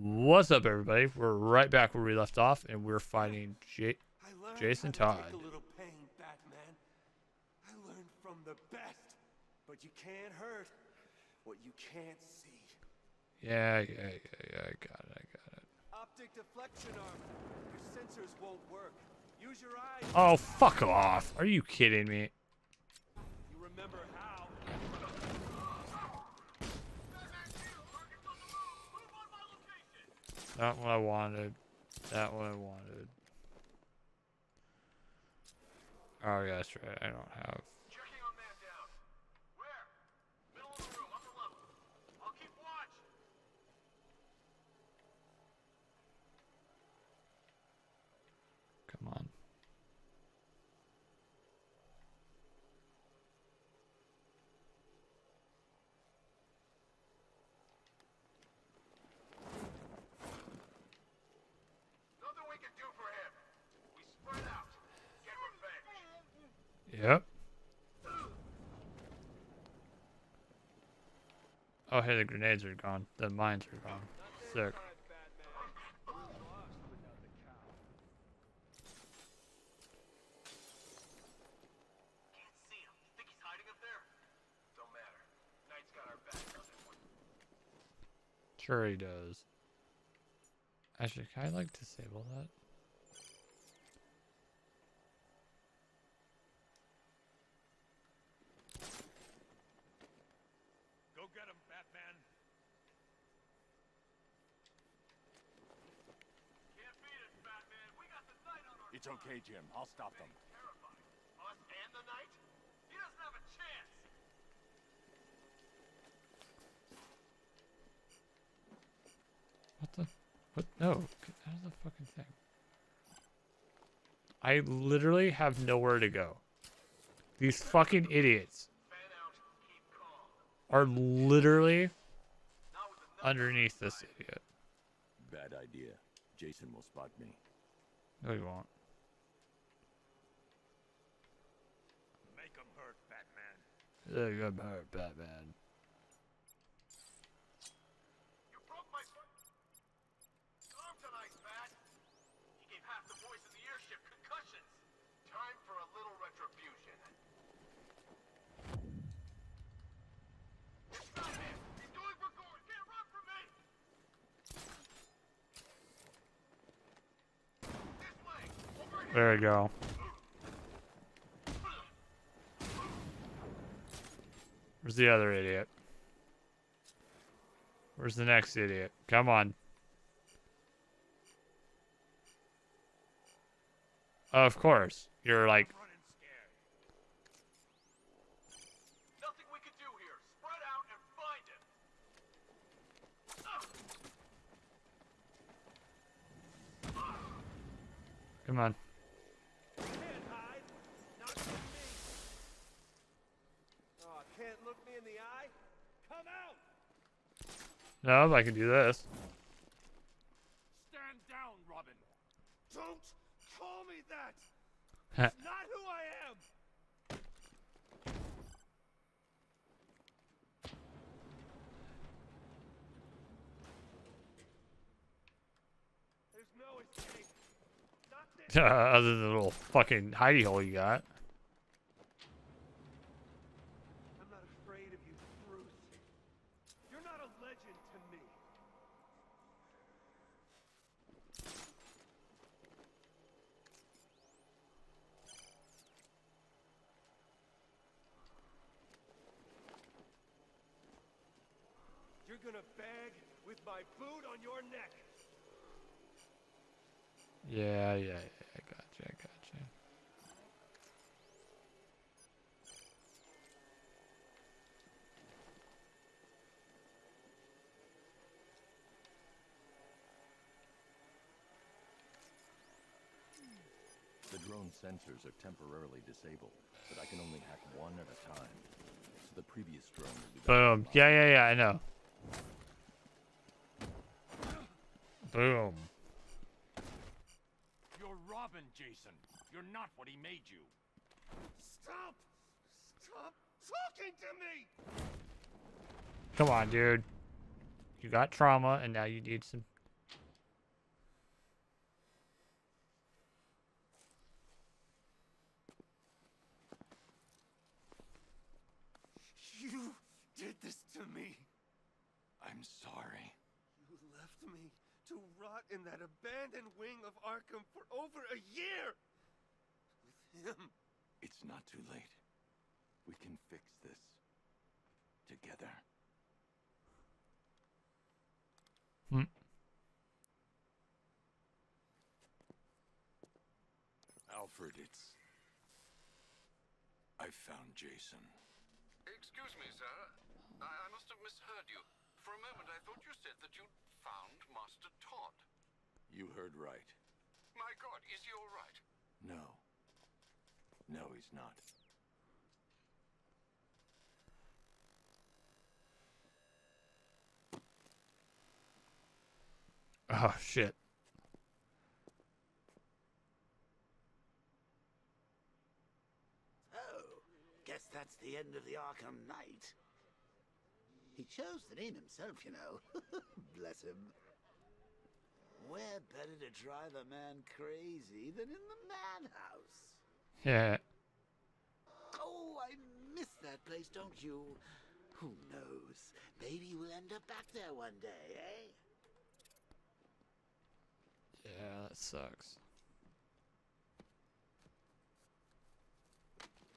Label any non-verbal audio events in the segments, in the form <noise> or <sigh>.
What's up, everybody? We're right back where we left off, and we're fighting J Jason to Todd. Little pain, Batman. I learned from the best, but you can't hurt what you can't see. Yeah, yeah, yeah, yeah. I got it. I got it. Optic deflection armor. Your sensors won't work. Use your eyes. Oh, fuck off! Are you kidding me? You remember how? Not what I wanted. Not what I wanted. Oh, yeah, that's right. I don't have. Checking on man down. Where? Middle of the room, upper level. I'll keep watch. Come on. Nothing we can do for him. We spread out. Get revenge. Yep. Oh, hey, the grenades are gone. The mines are gone. Sick. Sure he does. Actually, can I like disable that? Go get him, Batman. Can't beat us, Batman. We got the Knight on our It's okay, Jim. I'll stop them. terrified. Us and the Knight? He doesn't have a chance. What the? What? No. Get out of the fucking thing. I literally have nowhere to go. These fucking idiots Fan out. Keep calm. are literally Not with the Knight. underneath this idiot. Bad idea. Jason will spot me. No, he won't. Make him hurt, Batman. There you go, Bat- Batman. The boys in the airship concussions. Time for a little retribution. There you go. Where's the other idiot? Where's the next idiot? Come on. Of course. You're like, Running scared. Nothing we can do here. Spread out and find him. come on. Can't hide. Not from me. Oh, can't look Oh, me in the eye? Come on. No, I can do this. Stand down, Robin. Don't call me that. Heh. It's not who I am. <laughs> There's no escape. Not this. <laughs> Other than the little fucking hidey hole you got. I'm not afraid of you, Bruce. You're not a legend to me. You're gonna beg with my boot on your neck. Yeah, yeah, yeah. I got you. I got you. The drone sensors are temporarily disabled, but I can only hack one at a time. So the previous drone will be Boom. Yeah, yeah, yeah. I know. Boom. You're Robin, Jason. You're not what he made you. Stop! Stop talking to me! Come on, dude. You got trauma, and now you need some did this to me. I'm sorry. You left me to rot in that abandoned wing of Arkham for over a year. With him. It's not too late. We can fix this. Together. Hmm. Alfred, it's... I found Jason. Excuse me, sir. I, I must have misheard you. For a moment, I thought you said that you'd found Master Todd. You heard right. My God, is he all right? No. No, he's not. Oh shit. Oh, guess that's the end of the Arkham Knight. He chose the name himself, you know. <laughs> Bless him. Where better to drive a man crazy than in the madhouse? Yeah. Oh, I miss that place, don't you? Who knows? Maybe we'll end up back there one day, eh? Yeah, that sucks.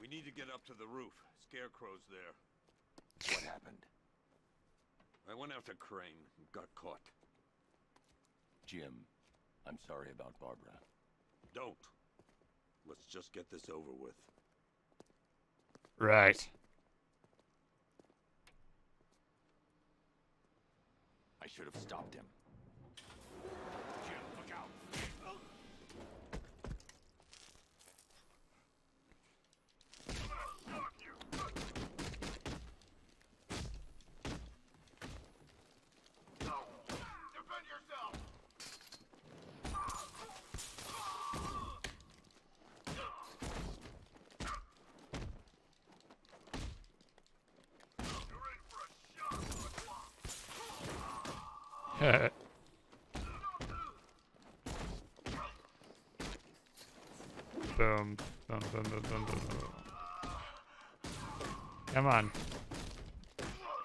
We need to get up to the roof. Scarecrow's there. What happened? I went after Crane and got caught. Jim, I'm sorry about Barbara. Don't. Let's just get this over with. Right. I should have stopped him. Jim, look out! Defend yourself! You're in for a shock to the clock. <laughs> boom. Boom, boom, boom, boom, boom. Come on.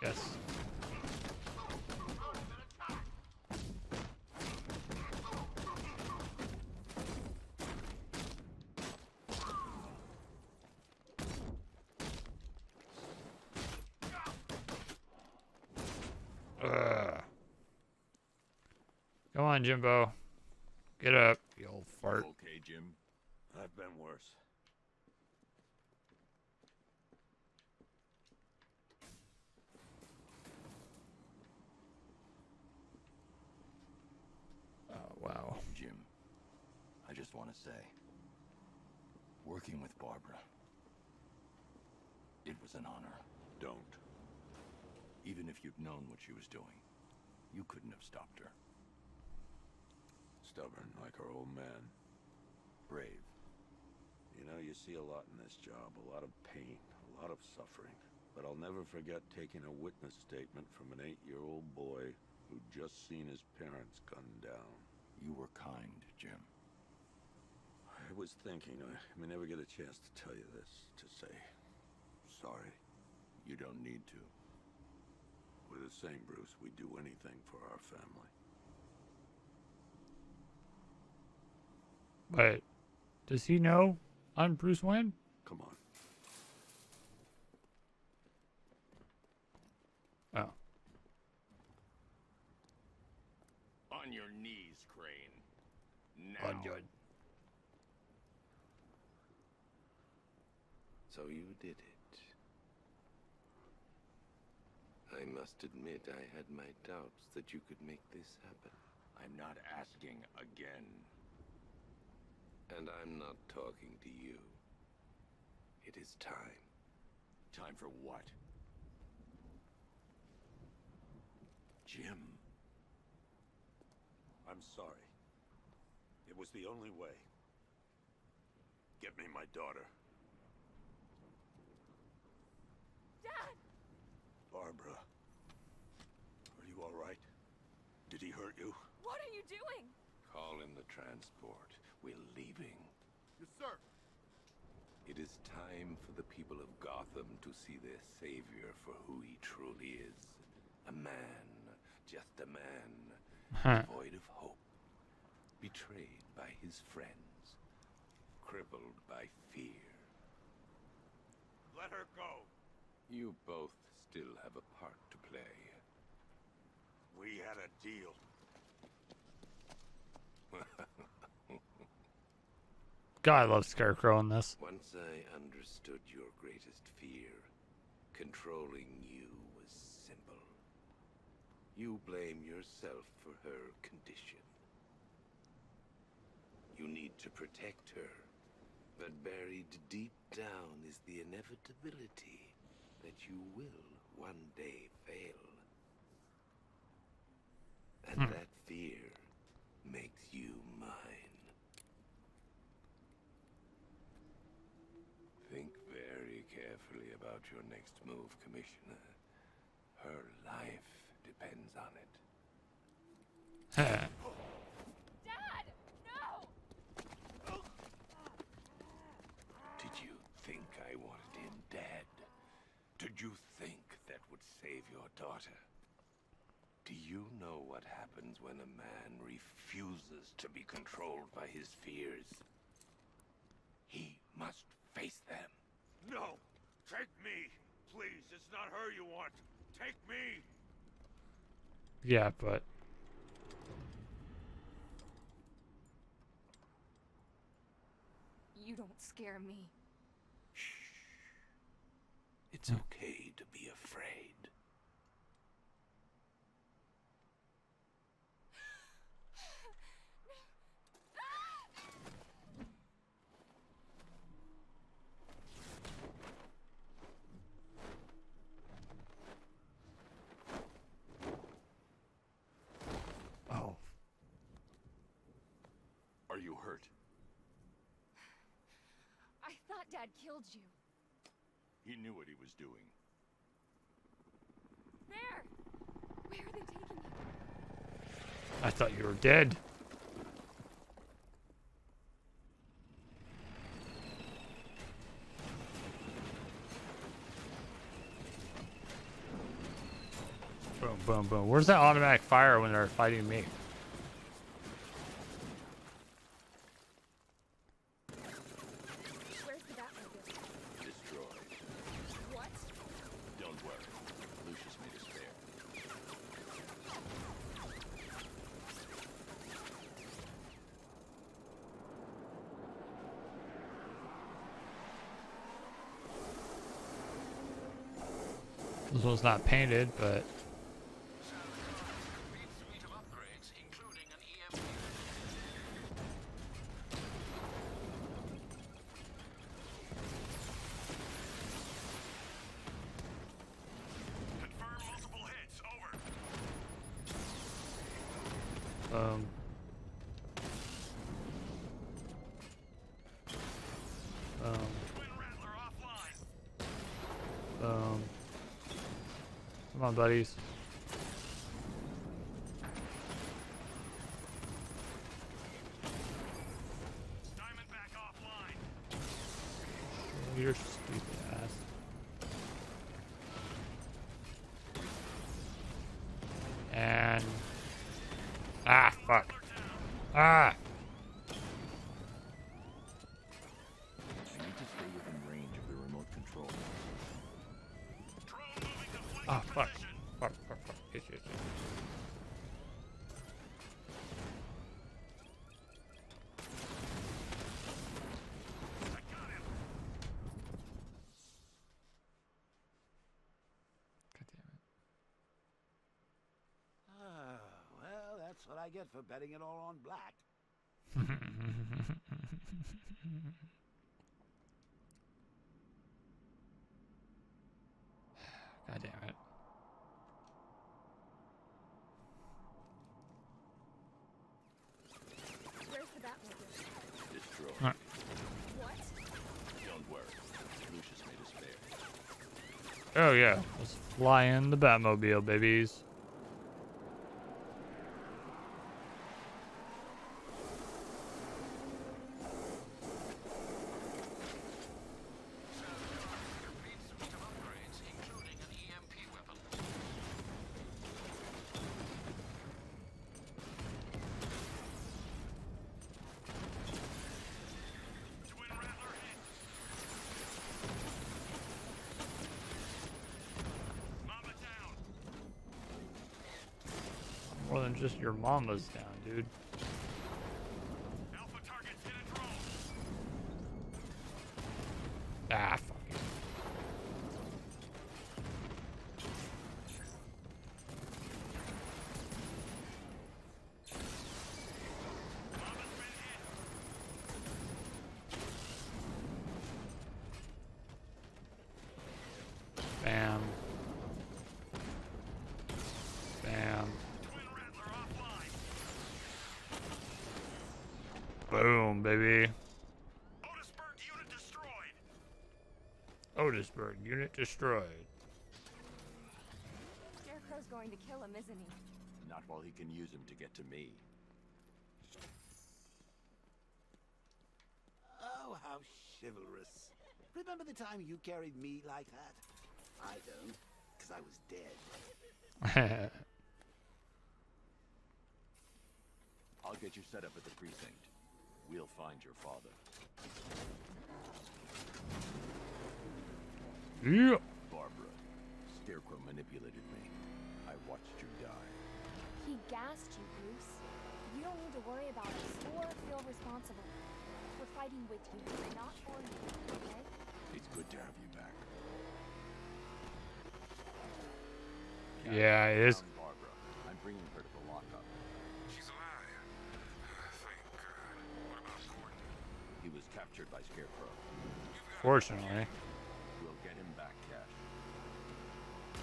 Yes. Jimbo. Get up, you old fart. Okay, Jim. I've been worse. Oh, wow. Jim, I just want to say, working with Barbara, it was an honor. Don't. Even if you'd known what she was doing, you couldn't have stopped her. Stubborn like our old man. Brave. You know, you see a lot in this job. A lot of pain, a lot of suffering. But I'll never forget taking a witness statement from an eight-year-old boy who'd just seen his parents gunned down. You were kind, Jim. I was thinking I may never get a chance to tell you this, to say sorry. You don't need to. We're the same, Bruce. We'd do anything for our family. But does he know I'm Bruce Wayne? Come on. Oh. On your knees, Crane. Now. On your So you did it. I must admit I had my doubts that you could make this happen. I'm not asking again. And I'm not talking to you. It is time. Time for what? Jim. I'm sorry. It was the only way. Get me my daughter. Dad! Barbara. Are you all right? Did he hurt you? What are you doing? Call in the transport. We're leaving. Yes, sir. It It is time for the people of Gotham to see their savior for who he truly is. A man, just a man, Huh. void of hope, betrayed by his friends, crippled by fear. Let her go. You both still have a part to play. We had a deal. God, I love Scarecrow in this. Once I understood your greatest fear, controlling you was simple. You blame yourself for her condition. You need to protect her, but buried deep down is the inevitability that you will one day fail. And Hmm. that fear makes you mine. Think very carefully about your next move, Commissioner. Her life depends on it. Dad! No! Did you think I wanted him dead? Did you think that would save your daughter? Do you know what happens when a man refuses to be controlled by his fears? He must face them. No! Take me! Please, it's not her you want. Take me! yeah, but You don't scare me. Shh. It's okay to be afraid. oh, Are you hurt? I thought Dad killed you. He knew what he was doing. There! Where are they taking you? I thought you were dead. Boom, boom, boom. Where's that automatic fire when they're fighting me? Where's the Batmobile? Destroyed. What? Don't worry. Lucius made a spare. This one's not painted, but come on, buddies. Diamondback offline. You're stupid ass. And ah, fuck. Ah. I need to stay within range of the remote control. Drone moving to flank Ah, fuck. position. Fuck, fuck, fuck. Yes, yes, yes. I got him. God damn it. Ah, well, that's what I get for betting it all on black. <laughs> God damn it. Where's the Batmobile? Destroyed. Huh. What? Don't worry. Lucius made a spare. Oh yeah, let's fly in the Batmobile, babies. than just your mama's down, dude. Ah, baby. Otisburg unit destroyed. Otisburg, unit destroyed. Scarecrow's going to kill him, isn't he? Not while he can use him to get to me. Oh, how chivalrous. Remember the time you carried me like that? I don't, because I was dead. <laughs> I'll get you set up at the precinct. We'll find your father. yeah. Barbara, Scarecrow manipulated me. I watched you die. He gassed you, Bruce. You don't need to worry about us or feel responsible. We're fighting with you, not for you, okay? It's good to have you back. Yeah, it is. Barbara. I'm bringing her to the lockup. She's alive. Thank God. What about Gordon? He was captured by Scarecrow. Fortunately. We'll get him back, Cash.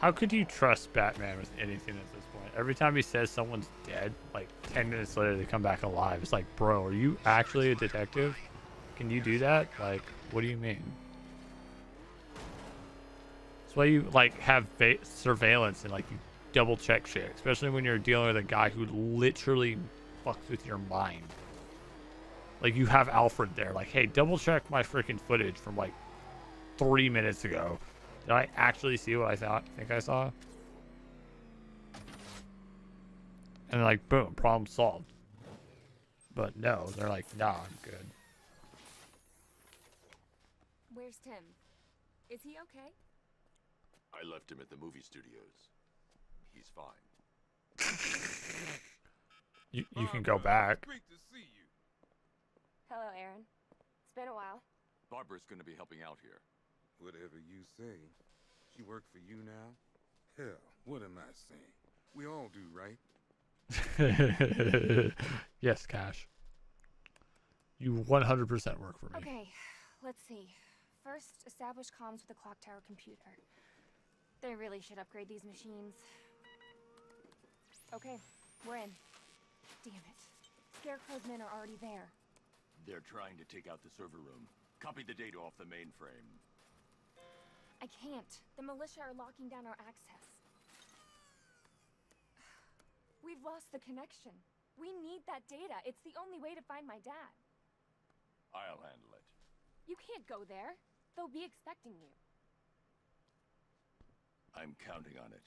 How could you trust Batman with anything at this point? Every time he says someone's dead, like 10 minutes later they come back alive. It's like, bro, are you actually a detective? Can you do that? Like, what do you mean? That's why you, like, have surveillance and, like, you double check shit. Especially when you're dealing with a guy who literally fucks with your mind. Like, you have Alfred there. Like, hey, double check my freaking footage from, like, three minutes ago. Did I actually see what I thought think I saw? And like boom, problem solved. But no, they're like, nah, I'm good. Where's Tim? Is he okay? I left him at the movie studios. He's fine. <laughs> You you can go back. Great to see you. Hello, Aaron. It's been a while. Barbara's gonna be helping out here. Whatever you say. She work for you now? Hell, what am I saying? We all do, right? <laughs> yes, Cash. You 100% work for me. Okay, let's see. First, establish comms with the clock tower computer. They really should upgrade these machines. Okay, we're in. Damn it. Scarecrow's men are already there. They're trying to take out the server room. Copy the data off the mainframe. I can't. The militia are locking down our access. <sighs> We've lost the connection. We need that data. It's the only way to find my dad. I'll handle it. You can't go there. They'll be expecting you. I'm counting on it.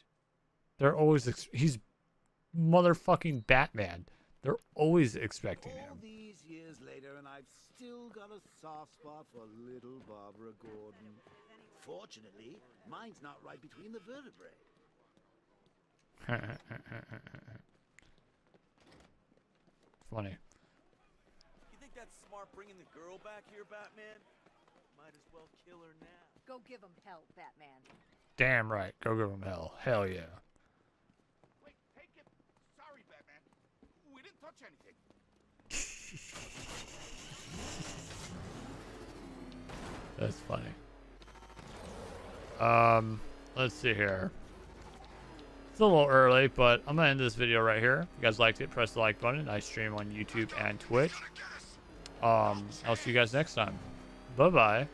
They're always ex- he's motherfucking Batman. They're always expecting All him. these years later, and I've still got a soft spot for little Barbara Gordon. Fortunately, mine's not right between the vertebrae. <laughs> Funny. You think that's smart bringing the girl back here, Batman? Might as well kill her now. Go give him hell, Batman. Damn right. Go give him hell. Hell yeah. Wait, take it. Sorry, Batman. We didn't touch anything. That's funny. Um, let's see here. It's a little early, but I'm gonna end this video right here. If you guys liked it, press the like button. I stream on YouTube and Twitch. Um, I'll see you guys next time. Bye bye.